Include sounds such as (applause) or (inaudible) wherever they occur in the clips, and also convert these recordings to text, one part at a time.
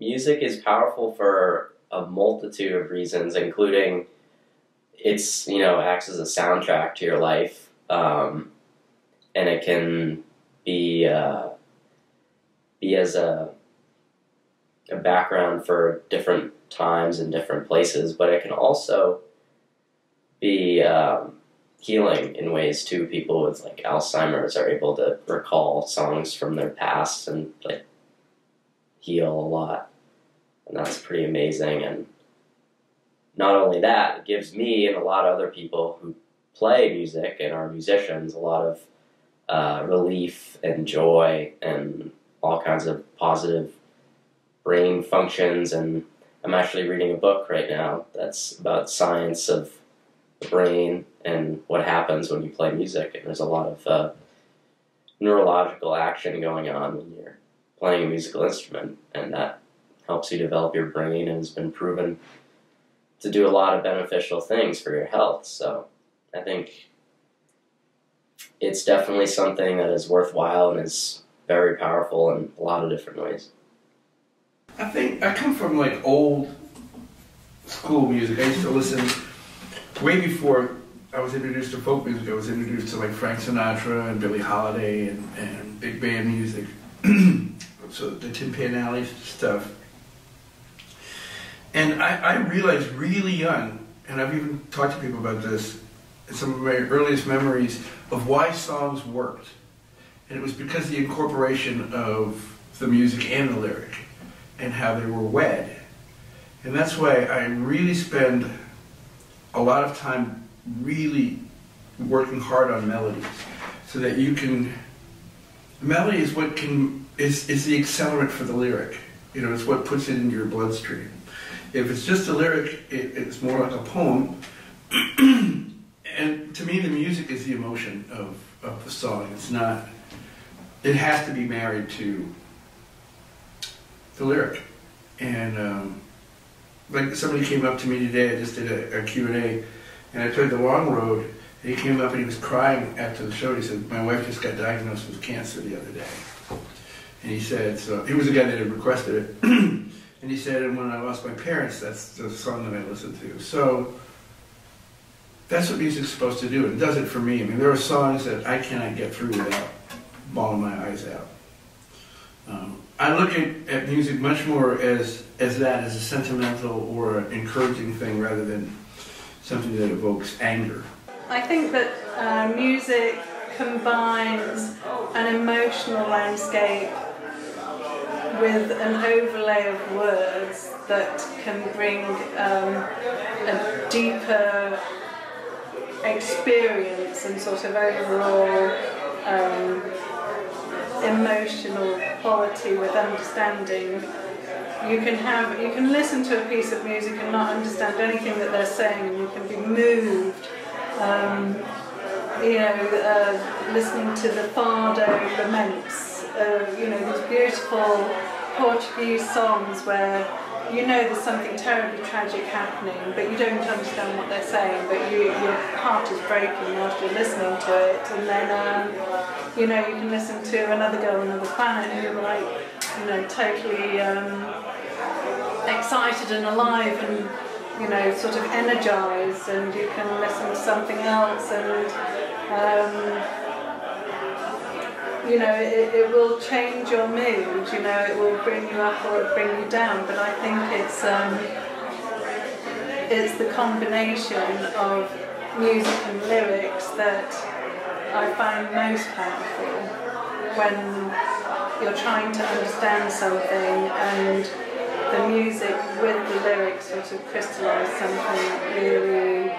Music is powerful for a multitude of reasons, including it's you know acts as a soundtrack to your life, um, and it can be uh, be as a a background for different times and different places, but it can also be um, healing in ways too. People with like Alzheimer's are able to recall songs from their past and like heal a lot, and that's pretty amazing. And not only that, it gives me and a lot of other people who play music and are musicians a lot of uh, relief and joy and all kinds of positive brain functions. And I'm actually reading a book right now that's about science of the brain and what happens when you play music. And there's a lot of uh, neurological action going on when you're playing a musical instrument, and that helps you develop your brain and has been proven to do a lot of beneficial things for your health. So I think it's definitely something that is worthwhile and is very powerful in a lot of different ways. I think I come from like old school music. I used to listen way before I was introduced to folk music. I was introduced to like Frank Sinatra and Billie Holiday and, and big band music. (clears throat) so the Tin Pan Alley stuff. And I, I realized really young, and I've even talked to people about this, some of my earliest memories of why songs worked. And it was because the incorporation of the music and the lyric and how they were wed. And that's why I really spend a lot of time really working hard on melodies so that you can melody is what can is, is the accelerant for the lyric you know it's what puts it in your bloodstream if it's just a lyric, it, it's more like a poem. (clears throat) and to me, the music is the emotion of, of the song. It's not, it has to be married to the lyric. And um, like somebody came up to me today, I just did a, a Q&A, and I played The Long Road, he came up and he was crying after the show. He said, my wife just got diagnosed with cancer the other day. And he said, so he was the guy that had requested it. (clears throat) And he said, and when I lost my parents, that's the song that I listened to. So that's what music's supposed to do. It does it for me. I mean, there are songs that I cannot get through without bawling my eyes out. Um, I look at, at music much more as, as that, as a sentimental or encouraging thing rather than something that evokes anger. I think that uh, music combines an emotional landscape with an overlay of words that can bring um, a deeper experience and sort of overall um, emotional quality with understanding. You can have you can listen to a piece of music and not understand anything that they're saying, and you can be moved. Um, you know, uh, listening to the Fado laments uh, you know, these beautiful Portuguese songs where you know there's something terribly tragic happening, but you don't understand what they're saying, but you, your heart is breaking whilst you're listening to it. And then, um, you know, you can listen to Another Girl, Another Planet, and you're like, you know, totally um, excited and alive and, you know, sort of energized, and you can listen to something else and. Um, you know, it, it will change your mood, you know, it will bring you up or it bring you down, but I think it's, um, it's the combination of music and lyrics that I find most powerful when you're trying to understand something and the music with the lyrics sort of crystallise something really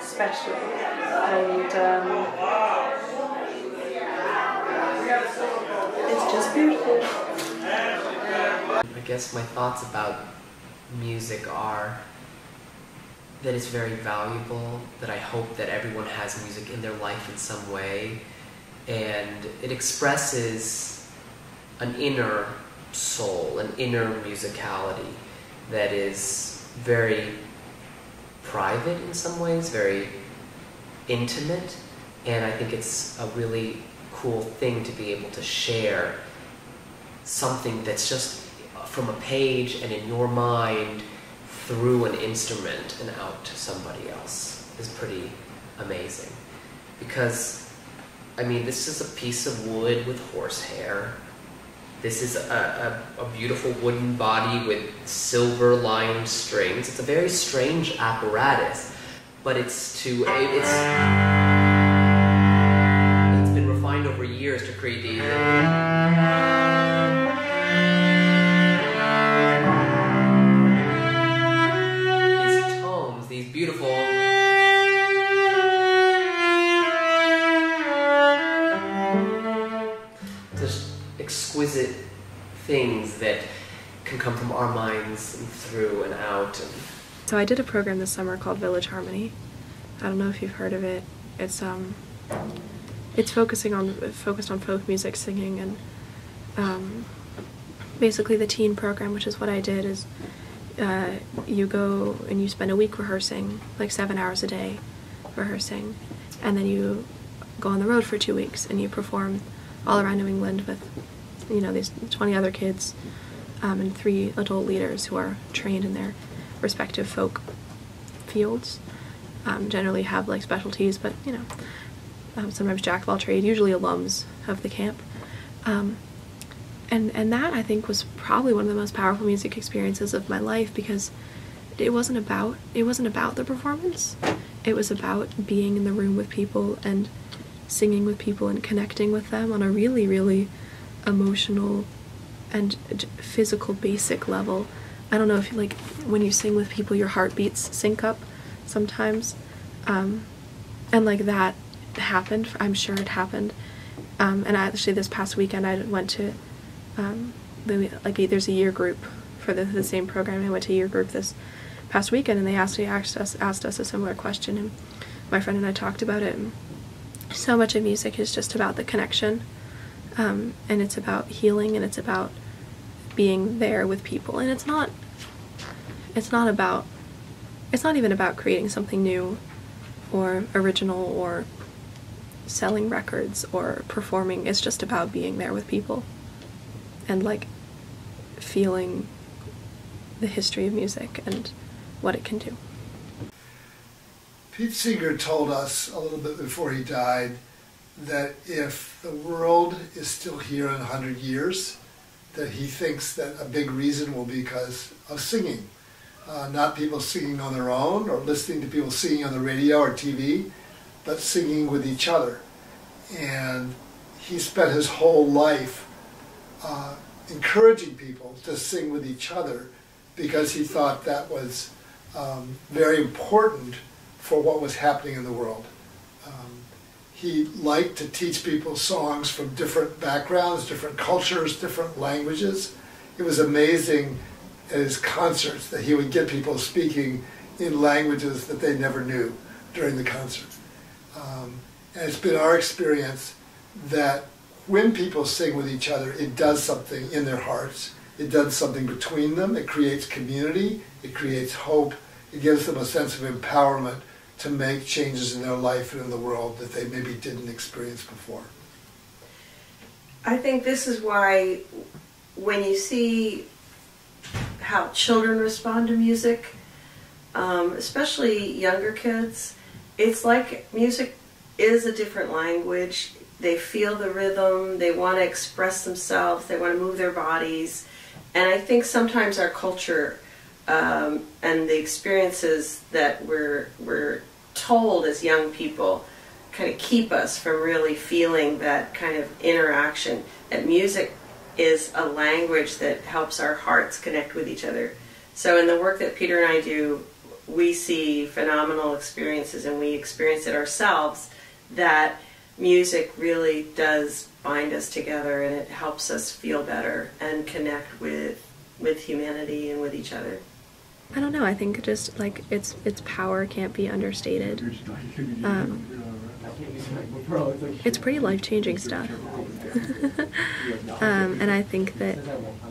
special. And um, it's just beautiful. I guess my thoughts about music are that it's very valuable, that I hope that everyone has music in their life in some way, and it expresses an inner soul, an inner musicality that is very private in some ways, very intimate, and I think it's a really cool thing to be able to share something that's just from a page and in your mind through an instrument and out to somebody else is pretty amazing. Because, I mean, this is a piece of wood with horsehair. This is a, a, a beautiful wooden body with silver lined strings. It's a very strange apparatus, but it's to, it's, years to create these. these tones, these beautiful. Just exquisite things that can come from our minds and through and out. And So I did a program this summer called Village Harmony. I don't know if you've heard of it. It's um, it's focusing on focused on folk music, singing, and um, basically the teen program, which is what I did, is uh, you go and you spend a week rehearsing, like seven hours a day, rehearsing, and then you go on the road for two weeks and you perform all around New England with, you know, these twenty other kids um, and three adult leaders who are trained in their respective folk fields. Um, generally have like specialties, but you know, um, sometimes jack of all trade. Usually alums of the camp, um, and and that I think was probably one of the most powerful music experiences of my life because it wasn't about it wasn't about the performance. It was about being in the room with people and singing with people and connecting with them on a really really emotional and physical basic level. I don't know if you, like when you sing with people your heartbeats sync up sometimes. Um, and like that happened. I'm sure it happened. Um, and actually this past weekend I went to um, like there's a year group for the, the same program. I went to year group this past weekend and they asked, asked us asked us a similar question and my friend and I talked about it. And so much of music is just about the connection um, and it's about healing and it's about being there with people and it's not it's not about it's not even about creating something new or original or selling records or performing it's just about being there with people and like feeling the history of music and what it can do Pete Seeger told us a little bit before he died that if the world is still here in 100 years, that he thinks that a big reason will be because of singing. Uh, not people singing on their own or listening to people singing on the radio or TV, but singing with each other. And he spent his whole life uh, encouraging people to sing with each other because he thought that was um, very important for what was happening in the world. Um, he liked to teach people songs from different backgrounds, different cultures, different languages. It was amazing at his concerts that he would get people speaking in languages that they never knew during the concert. Um, and it's been our experience that when people sing with each other, it does something in their hearts. It does something between them. It creates community. It creates hope. It gives them a sense of empowerment to make changes in their life and in the world that they maybe didn't experience before. I think this is why when you see how children respond to music, um, especially younger kids, it's like music is a different language. They feel the rhythm, they want to express themselves, they want to move their bodies. And I think sometimes our culture um, and the experiences that we're, we're told as young people kind of keep us from really feeling that kind of interaction. That music is a language that helps our hearts connect with each other. So, in the work that Peter and I do, we see phenomenal experiences and we experience it ourselves that music really does bind us together and it helps us feel better and connect with with humanity and with each other. I don't know. I think just like its its power can't be understated. Um, it's pretty life changing stuff. (laughs) um, and I think that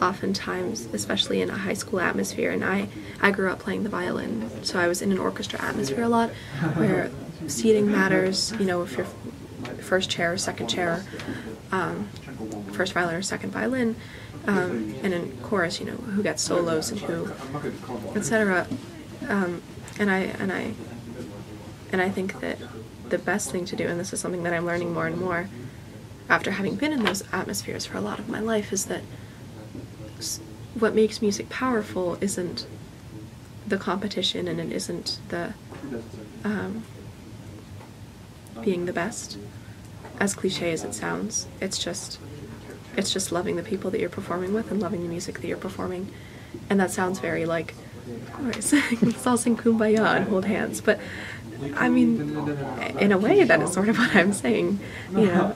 oftentimes, especially in a high school atmosphere, and I, I grew up playing the violin, so I was in an orchestra atmosphere a lot where seating matters, you know, if you're first chair or second chair, um, first violin or second violin, um, and in chorus, you know, who gets solos and who, etc. Um, and I and I and I think that the best thing to do, and this is something that I'm learning more and more after having been in those atmospheres for a lot of my life, is that what makes music powerful isn't the competition and it isn't the um, being the best. As cliche as it sounds it's just it's just loving the people that you're performing with and loving the music that you're performing. And that sounds very like of course (laughs) let's all sing kumbaya and hold hands. But i mean in a way that is sort of what i'm saying you know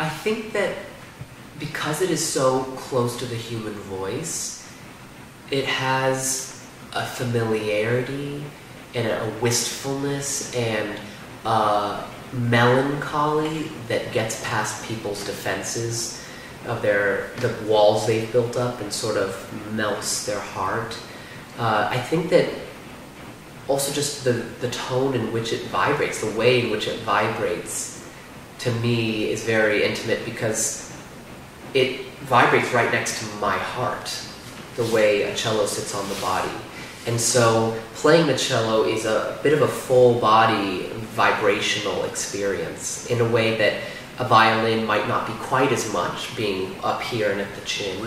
I think that because it is so close to the human voice, it has a familiarity and a wistfulness and a melancholy that gets past people's defenses of their the walls they've built up and sort of melts their heart. Uh, I think that also just the, the tone in which it vibrates, the way in which it vibrates, to me is very intimate because it vibrates right next to my heart, the way a cello sits on the body. And so playing the cello is a bit of a full body vibrational experience in a way that a violin might not be quite as much, being up here and at the chin.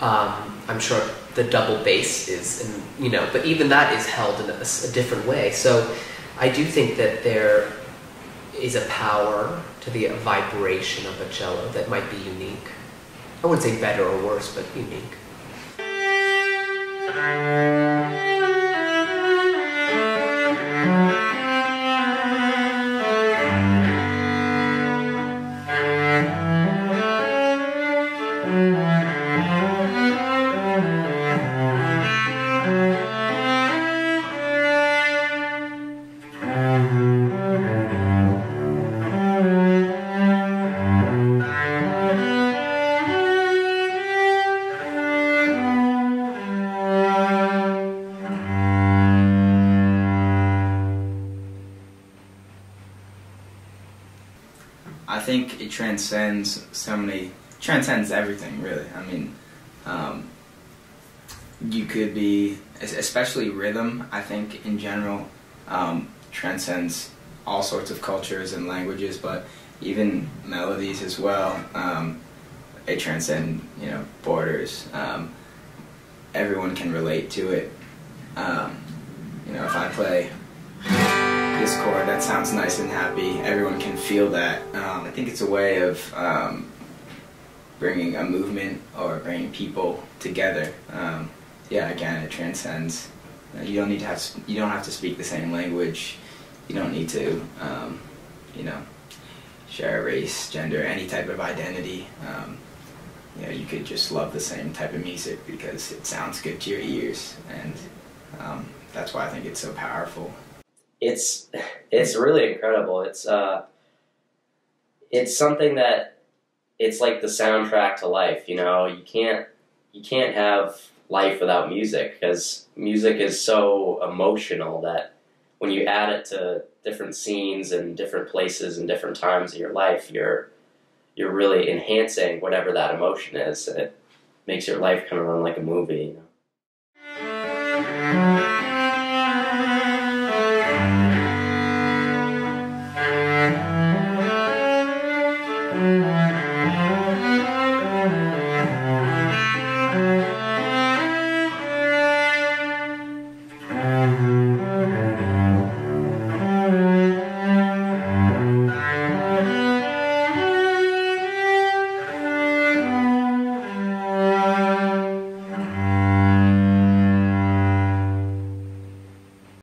Um, I'm sure the double bass is, and, you know, but even that is held in a, a different way. So I do think that there is a power to the vibration of a cello that might be unique. I wouldn't say better or worse, but unique. Transcends so many, transcends everything really. I mean, um, you could be, especially rhythm. I think in general um, transcends all sorts of cultures and languages, but even melodies as well. Um, they transcend, you know, borders. Um, everyone can relate to it. Um, you know, if I play this chord that sounds nice and happy. Everyone can feel that. Um, I think it's a way of um, bringing a movement or bringing people together. Um, yeah, again, it transcends. You don't need to have you don't have to speak the same language. You don't need to, um, you know, share race, gender, any type of identity. Um, you know, you could just love the same type of music because it sounds good to your ears, and um, that's why I think it's so powerful it's it's really incredible. It's uh, it's something that it's like the soundtrack to life. You know, you can't you can't have life without music because music is so emotional that when you add it to different scenes and different places and different times of your life, you're you're really enhancing whatever that emotion is. And it makes your life kind of run like a movie. You know?